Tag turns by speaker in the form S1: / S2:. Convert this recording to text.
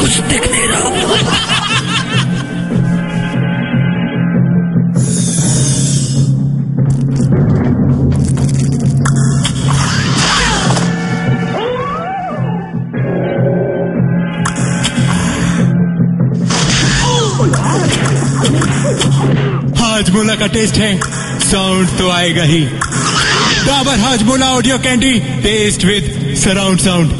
S1: कुछ दिख नहीं रहा
S2: हाजमोला का टेस्ट है। साउंड तो आएगा ही। Dabur Hajmola audio candy taste with surround sound